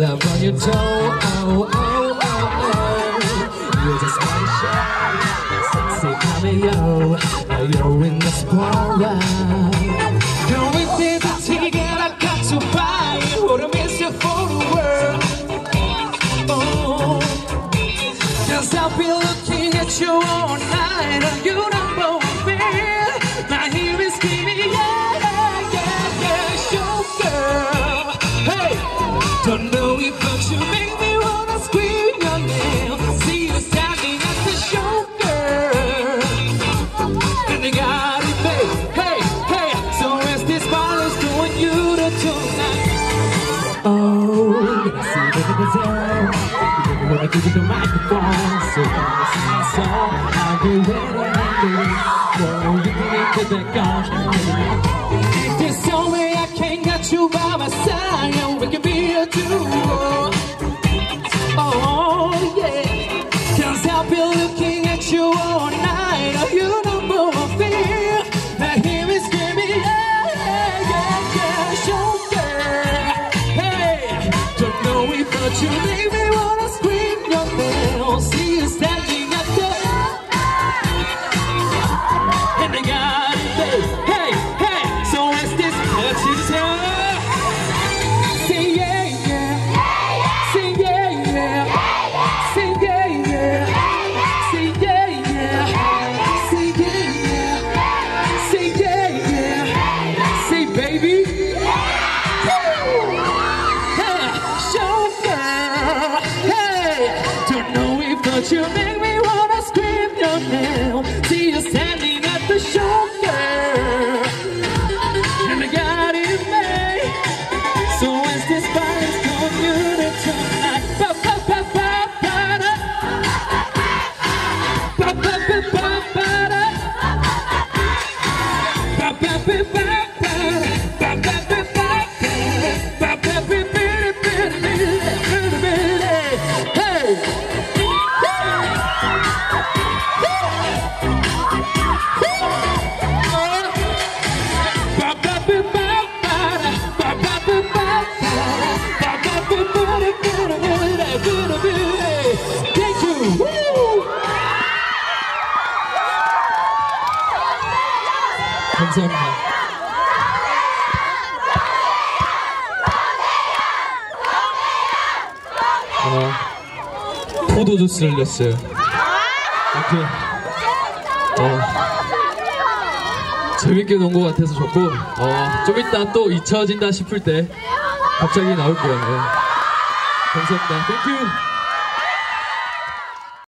on your toe. Oh, oh, oh, oh. You're just one shot, sexy cameo. Now you're in the spotlight. Now if there's a ticket I got to buy, would I miss you for the world? Oh, cause I'll be looking at you all night. Are you number one You you the microphone, so come sing song. I'll be waiting in the wing, so you make the gone. If there's no way I can get you by my side, we can be a duo. Oh yeah, cause I'll be looking at you all night. Are you number one fear? I hear me screaming, yeah, yeah, yeah, yeah, show girl. Hey, don't know but you make me you make me wanna scream your name. See you standing at the show Ba ba 감사합니다. 어, 포도 주스를 냈어요. 이렇게 어, 재밌게 논 것 같아서 좋고 어, 좀 이따 또 잊혀진다 싶을 때 갑자기 나올 거예요. 네. 감사합니다. 땡큐.